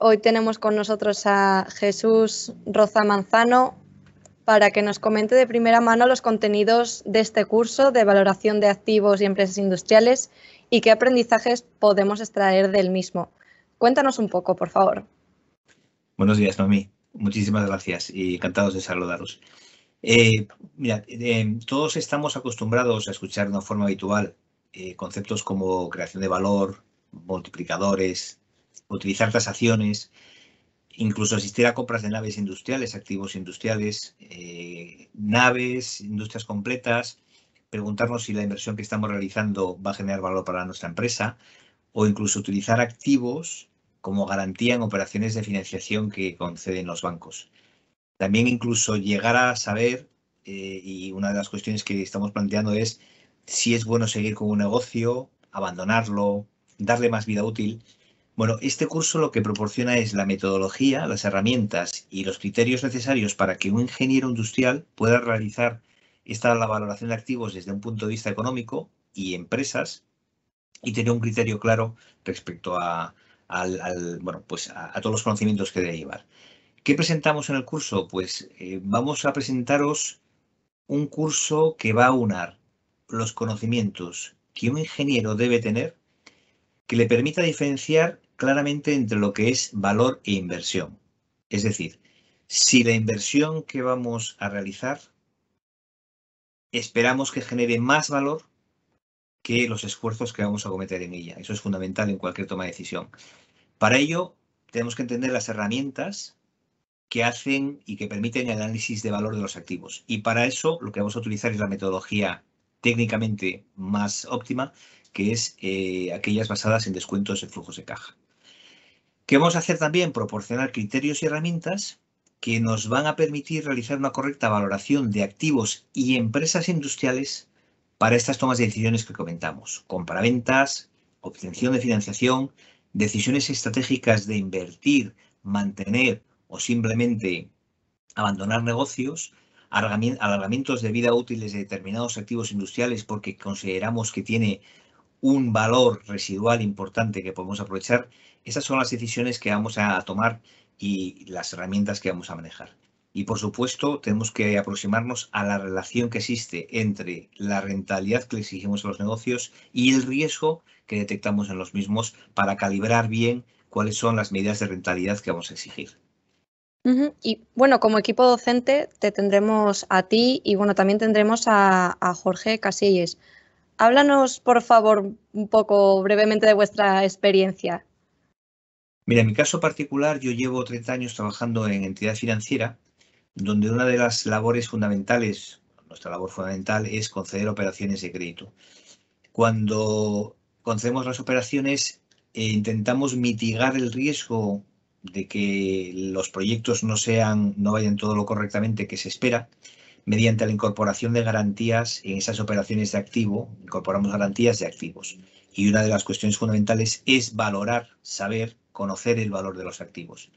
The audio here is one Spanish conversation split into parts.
Hoy tenemos con nosotros a Jesús Roza Manzano para que nos comente de primera mano los contenidos de este curso de valoración de activos y empresas industriales y qué aprendizajes podemos extraer del mismo. Cuéntanos un poco, por favor. Buenos días, Noemí. Muchísimas gracias y encantados de saludaros. Eh, mira, eh, todos estamos acostumbrados a escuchar de una forma habitual eh, conceptos como creación de valor, multiplicadores, utilizar tasaciones, incluso asistir a compras de naves industriales, activos industriales, naves, industrias completas, preguntarnos si la inversión que estamos realizando va a generar valor para nuestra empresa o incluso utilizar activos como garantía en operaciones de financiación que conceden los bancos. También incluso llegar a saber, eh, y una de las cuestiones que estamos planteando es si es bueno seguir con un negocio, abandonarlo, darle más vida útil. Bueno, este curso lo que proporciona es la metodología, las herramientas y los criterios necesarios para que un ingeniero industrial pueda realizar esta la valoración de activos desde un punto de vista económico y empresas y tener un criterio claro respecto a, bueno, pues a, todos los conocimientos que debe llevar. ¿Qué presentamos en el curso? Pues eh, vamos a presentaros un curso que va a unar los conocimientos que un ingeniero debe tener que le permita diferenciar claramente entre lo que es valor e inversión. Es decir, si la inversión que vamos a realizar esperamos que genere más valor que los esfuerzos que vamos a cometer en ella. Eso es fundamental en cualquier toma de decisión. Para ello, tenemos que entender las herramientas que hacen y que permiten el análisis de valor de los activos. Y para eso lo que vamos a utilizar es la metodología técnicamente más óptima, que es eh, aquellas basadas en descuentos de flujos de caja. ¿Qué vamos a hacer también? Proporcionar criterios y herramientas que nos van a permitir realizar una correcta valoración de activos y empresas industriales para estas tomas de decisiones que comentamos. Compraventas, obtención de financiación, decisiones estratégicas de invertir, mantener o simplemente abandonar negocios, alargamientos de vida útiles de determinados activos industriales porque consideramos que tiene un valor residual importante que podemos aprovechar, esas son las decisiones que vamos a tomar y las herramientas que vamos a manejar. Y por supuesto, tenemos que aproximarnos a la relación que existe entre la rentabilidad que le exigimos a los negocios y el riesgo que detectamos en los mismos para calibrar bien cuáles son las medidas de rentabilidad que vamos a exigir. Y bueno, como equipo docente te tendremos a ti y bueno, también tendremos a, Jorge Casillas. Háblanos, por favor, un poco brevemente de vuestra experiencia. Mira, en mi caso particular, yo llevo 30 años trabajando en entidad financiera, donde una de las labores fundamentales, nuestra labor fundamental, es conceder operaciones de crédito. Cuando concedemos las operaciones, eh, intentamos mitigar el riesgo de que los proyectos no sean, no vayan todo lo correctamente que se espera, mediante la incorporación de garantías en esas operaciones de activo, incorporamos garantías de activos. Y una de las cuestiones fundamentales es valorar, saber, conocer el valor de los activos.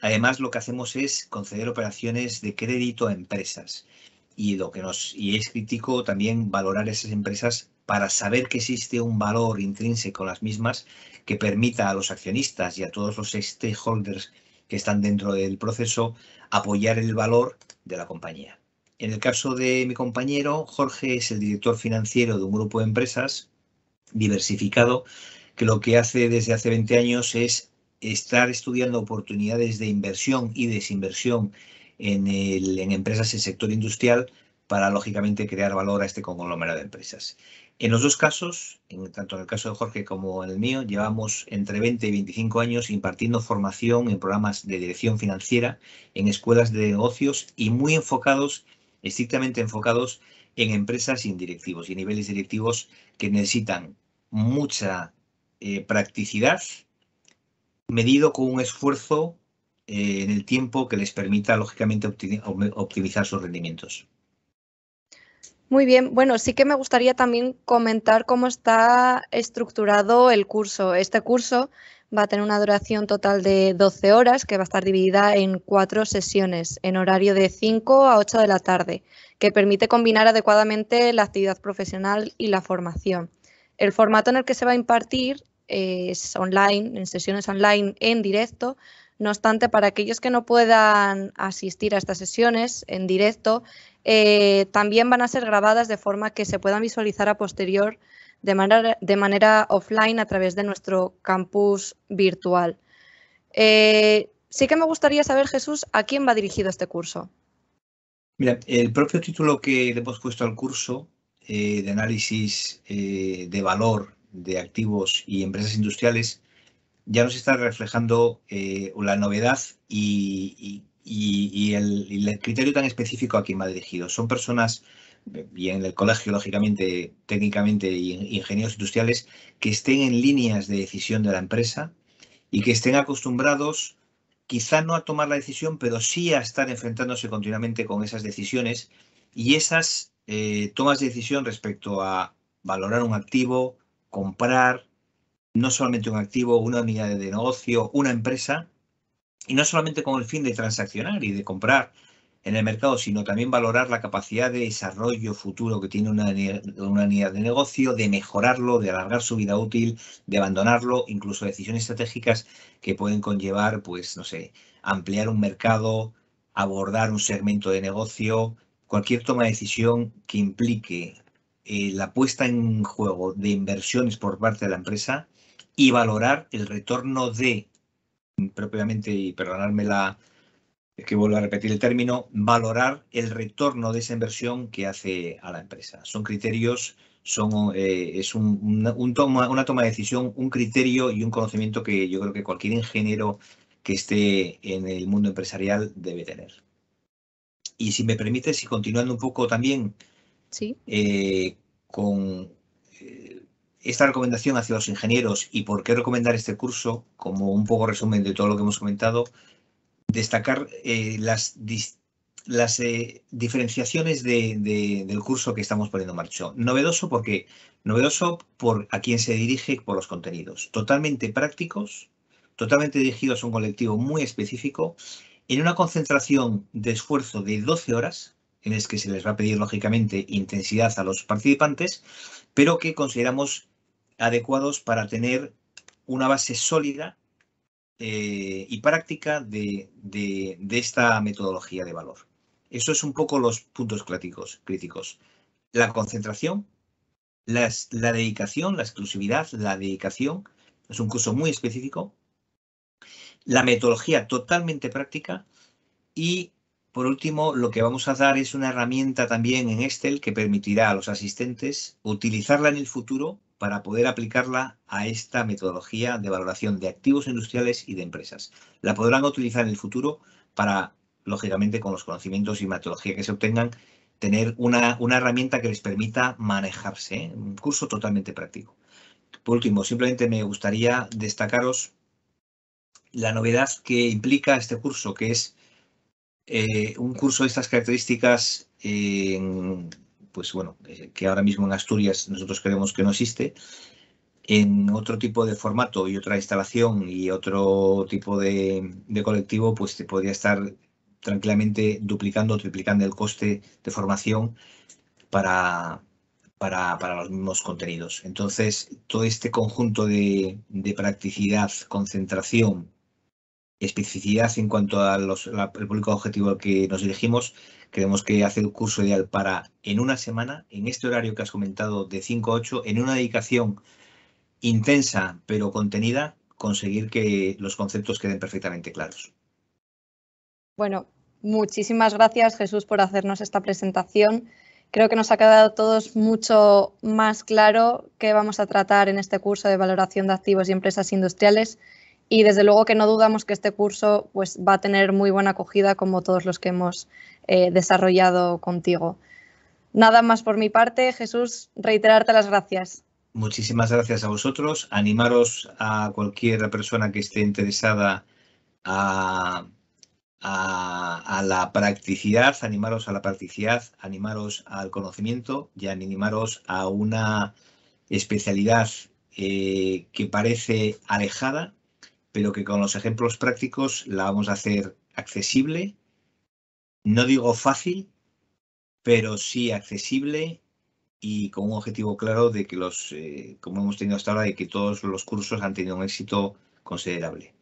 Además, lo que hacemos es conceder operaciones de crédito a empresas. Y lo que nos y es crítico también valorar esas empresas para saber que existe un valor intrínseco en las mismas que permita a los accionistas y a todos los stakeholders que están dentro del proceso apoyar el valor de la compañía. En el caso de mi compañero, Jorge es el director financiero de un grupo de empresas diversificado que lo que hace desde hace 20 años es estar estudiando oportunidades de inversión y desinversión en, en empresas del sector industrial para, lógicamente, crear valor a este conglomerado de empresas. En los dos casos, tanto en el caso de Jorge como en el mío, llevamos entre 20 y 25 años impartiendo formación en programas de dirección financiera, en escuelas de negocios y muy enfocados, estrictamente enfocados en empresas en directivos y niveles directivos que necesitan mucha eh, practicidad medido con un esfuerzo eh, en el tiempo que les permita, lógicamente, optimizar sus rendimientos. Muy bien, bueno, sí que me gustaría también comentar cómo está estructurado el curso. Este curso va a tener una duración total de 12 horas que va a estar dividida en cuatro sesiones en horario de 5 a 8 de la tarde, que permite combinar adecuadamente la actividad profesional y la formación. El formato en el que se va a impartir es online, en sesiones online en directo. No obstante, para aquellos que no puedan asistir a estas sesiones en directo, eh, también van a ser grabadas de forma que se puedan visualizar a posterior de manera, de manera offline a través de nuestro campus virtual. Eh, sí que me gustaría saber, Jesús, a quién va dirigido este curso. Mira, el propio título que le hemos puesto al curso eh, de análisis de valor de activos y empresas industriales ya nos está reflejando eh, la novedad y, el, criterio tan específico a quien va dirigido. Son personas, y en el colegio, lógicamente, técnicamente, ingenieros industriales, que estén en líneas de decisión de la empresa y que estén acostumbrados, quizá no a tomar la decisión, pero sí a estar enfrentándose continuamente con esas decisiones y esas eh, tomas de decisión respecto a valorar un activo, comprar, no solamente un activo, una unidad de negocio, una empresa, y no solamente con el fin de transaccionar y de comprar en el mercado, sino también valorar la capacidad de desarrollo futuro que tiene una, unidad de negocio, de mejorarlo, de alargar su vida útil, de abandonarlo, incluso decisiones estratégicas que pueden conllevar, pues, no sé, ampliar un mercado, abordar un segmento de negocio, cualquier toma de decisión que implique eh, la puesta en juego de inversiones por parte de la empresa y valorar el retorno de, propiamente, y perdonadme la, que vuelvo a repetir el término, valorar el retorno de esa inversión que hace a la empresa. Son criterios, son, eh, es un, toma, una toma de decisión, un criterio y un conocimiento que yo creo que cualquier ingeniero que esté en el mundo empresarial debe tener. Y si me permite, si continuando un poco también ¿Sí? Eh, con esta recomendación hacia los ingenieros y por qué recomendar este curso, como un poco resumen de todo lo que hemos comentado, destacar eh, las, las eh, diferenciaciones del curso que estamos poniendo en marcha. Novedoso porque novedoso por a quién se dirige por los contenidos. Totalmente prácticos, totalmente dirigidos a un colectivo muy específico, en una concentración de esfuerzo de 12 horas, en el que se les va a pedir lógicamente intensidad a los participantes, pero que consideramos adecuados para tener una base sólida eh, y práctica de, esta metodología de valor. Eso es un poco los puntos críticos. críticos. La concentración, la dedicación, la exclusividad, la dedicación. Es un curso muy específico. La metodología totalmente práctica y por último, lo que vamos a dar es una herramienta también en Excel que permitirá a los asistentes utilizarla en el futuro para poder aplicarla a esta metodología de valoración de activos industriales y de empresas. La podrán utilizar en el futuro para, lógicamente, con los conocimientos y metodología que se obtengan, tener una, herramienta que les permita manejarse. ¿eh? Un curso totalmente práctico. Por último, simplemente me gustaría destacaros la novedad que implica este curso, que es eh, un curso de estas características, pues bueno, eh, que ahora mismo en Asturias nosotros creemos que no existe, en otro tipo de formato y otra instalación y otro tipo de, colectivo, pues te podría estar tranquilamente duplicando o triplicando el coste de formación para, para, los mismos contenidos. Entonces, todo este conjunto de, de practicidad, concentración, especificidad en cuanto al público objetivo al que nos dirigimos, creemos que hace el curso ideal para en una semana, en este horario que has comentado de 5 a 8, en una dedicación intensa pero contenida, conseguir que los conceptos queden perfectamente claros. Bueno, muchísimas gracias Jesús por hacernos esta presentación. Creo que nos ha quedado a todos mucho más claro qué vamos a tratar en este curso de valoración de activos y empresas industriales y desde luego que no dudamos que este curso pues, va a tener muy buena acogida como todos los que hemos eh, desarrollado contigo. Nada más por mi parte, Jesús, reiterarte las gracias. Muchísimas gracias a vosotros. Animaros a cualquier persona que esté interesada a, la practicidad, animaros a la practicidad, animaros al conocimiento y animaros a una especialidad eh, que parece alejada, pero que con los ejemplos prácticos la vamos a hacer accesible. No digo fácil, pero sí accesible y con un objetivo claro de que los, eh, como hemos tenido hasta ahora, de que todos los cursos han tenido un éxito considerable.